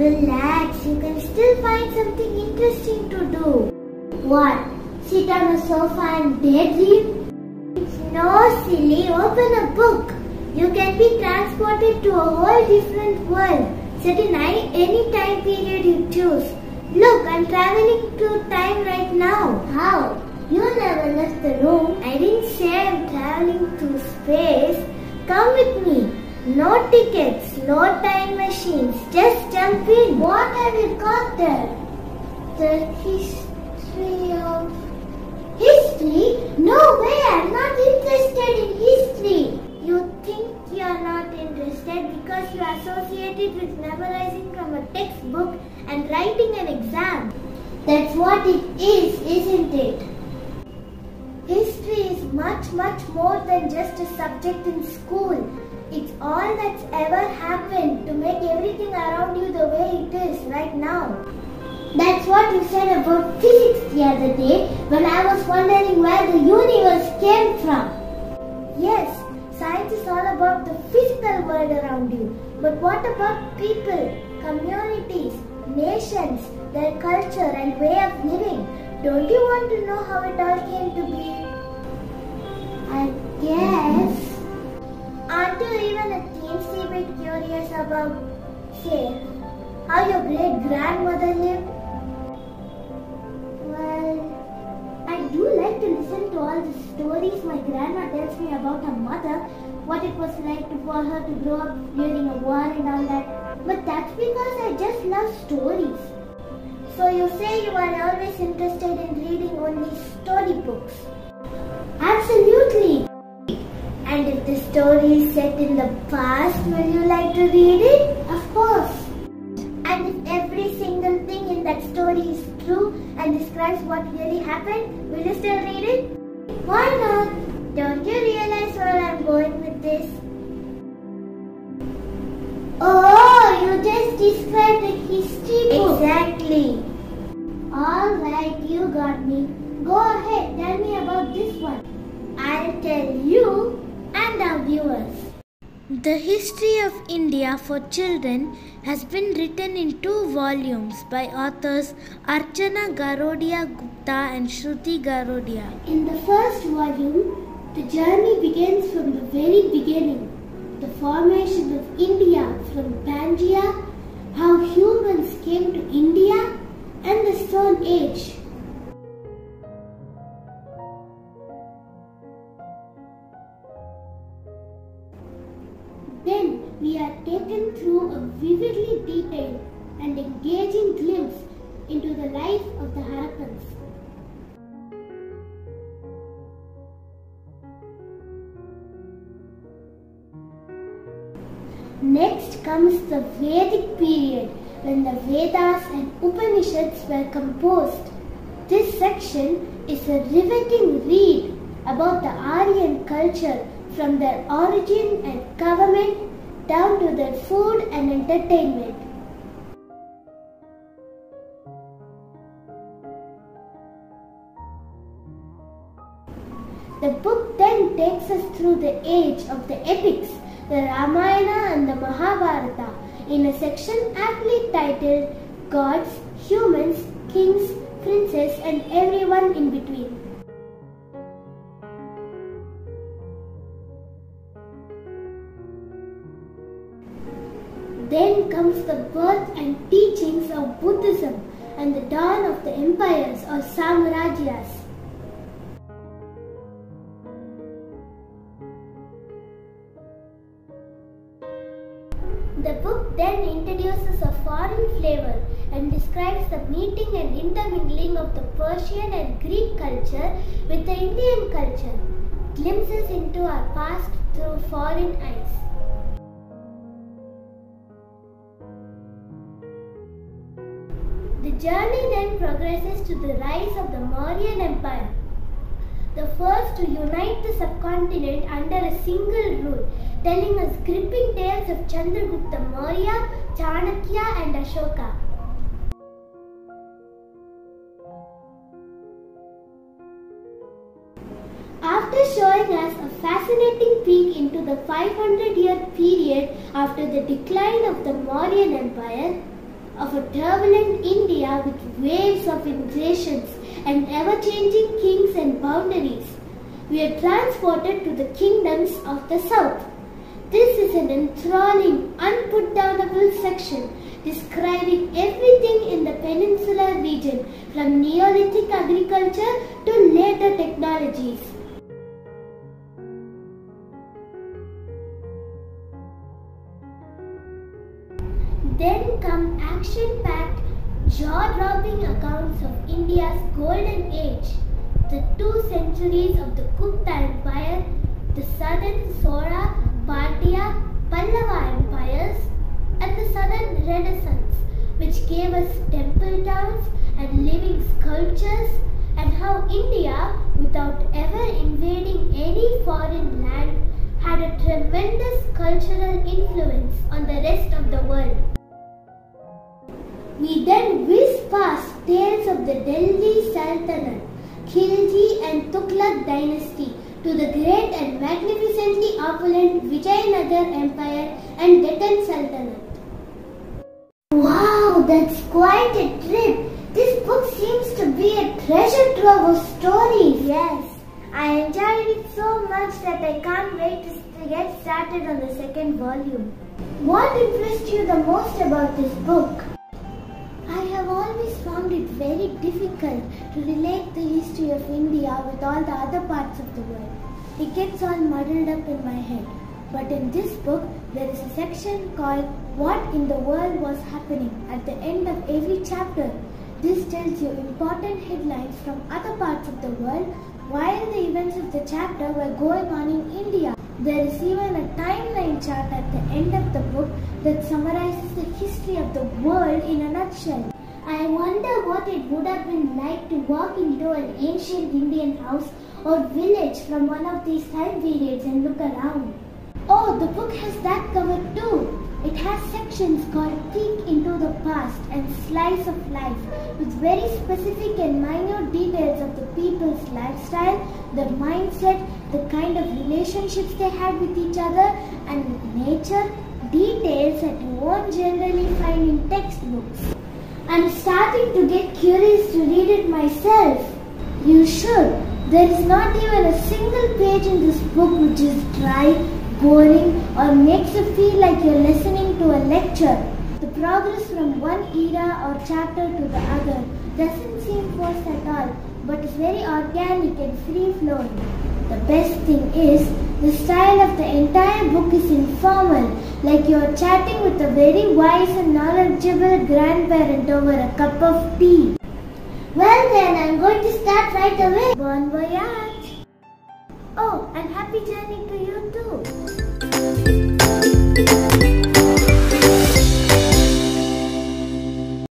Relax, you can still find something interesting to do. What? Sit on a sofa and daydream? It's No, silly, open a book. You can be transported to a whole different world, set in any any time period you choose. Look, I'm traveling to time right now. How? You never left the room. I didn't say I'm traveling to space. Come with me. No tickets, no time machines. Just jump in. What have you got there? The history of History? No way, I'm not interested in history. You think you're not interested because you associate it with memorizing from a textbook and writing an exam. That's what it is, isn't it? History is much, much more than just a subject in school. It's all that's ever happened to make everything around you the way it is right now. That's what you said about physics the other day when I was wondering where the universe came from. Yes, science is all about the physical world around you. But what about people, communities, nations, their culture and way of living? Don't you want to know how it all say, how your great grandmother lived? Well, I do like to listen to all the stories my grandma tells me about her mother, what it was like for her to grow up during a war and all that. But that's because I just love stories. So you say you are always interested in reading only storybooks? Absolutely. And if the story is set in the past, will you like to read tell you and our viewers. The history of India for children has been written in two volumes by authors Archana Garodia Gupta and Shruti Garodia. In the first volume, the journey begins from the very beginning. The formation of India from Pangaea, how humans came to India, and the Stone Age. We are taken through a vividly detailed and engaging glimpse into the life of the Harappans. Next comes the Vedic period when the Vedas and Upanishads were composed. This section is a riveting read about the Aryan culture from their origin and government down to their food and entertainment. The book then takes us through the age of the epics, the Ramayana and the Mahabharata, in a section aptly titled Gods, Humans, Kings, Princes, and Everyone in Between. Then comes the birth and teachings of Buddhism and the dawn of the empires or Samrajyas. The book then introduces a foreign flavor and describes the meeting and intermingling of the Persian and Greek culture with the Indian culture, glimpses into our past through foreign eyes. Journey then progresses to the rise of the Mauryan Empire, the first to unite the subcontinent under a single rule, telling us gripping tales of Chandragupta Maurya, Chanakya, and Ashoka. After showing us a fascinating peek into the 500 year period after the decline of the Mauryan Empire, of a turbulent India with waves of invasions and ever changing kings and boundaries, we are transported to the kingdoms of the south. This is an enthralling, unputdownable section describing everything in the peninsular region from Neolithic agriculture to later technologies. Of India's golden age, the two centuries of the Gupta Empire, the southern Chola, Pandya, Pallava empires, and the southern Renaissance, which gave us temple towns and living sculptures, and how India, without ever invading any foreign land, had a tremendous cultural influence on the rest of the world. We then whiz past tales of the Delhi Sultanate, Khilji and Tughlaq dynasty to the great and magnificently opulent Vijayanagar Empire and Deccan Sultanate. Wow, that's quite a trip. This book seems to be a treasure trove of stories. Yes, I enjoyed it so much that I can't wait to get started on the second volume. What impressed you the most about this book? Found it very difficult to relate the history of India with all the other parts of the world. It gets all muddled up in my head. But in this book, there is a section called What in the World Was Happening at the end of every chapter. This tells you important headlines from other parts of the world while the events of the chapter were going on in India. There is even a timeline chart at the end of the book that summarizes the history of the world in a nutshell. I wonder what it would have been like to walk into an ancient Indian house or village from one of these time periods and look around. Oh, the book has that cover too. It has sections called Peek into the Past and Slice of Life with very specific and minute details of the people's lifestyle, their mindset, the kind of relationships they had with each other and with nature, details that you won't generally find in textbooks. I'm starting to get curious to read it myself. You should. There is not even a single page in this book which is dry, boring, or makes you feel like you're listening to a lecture. The progress from one era or chapter to the other doesn't seem forced at all, but is very organic and free flowing. The best thing is, the style of the entire book is informal, like you are chatting with a very wise and knowledgeable grandparent over a cup of tea. Well then, I'm going to start right away. Bon voyage! Oh, and happy journey to you too.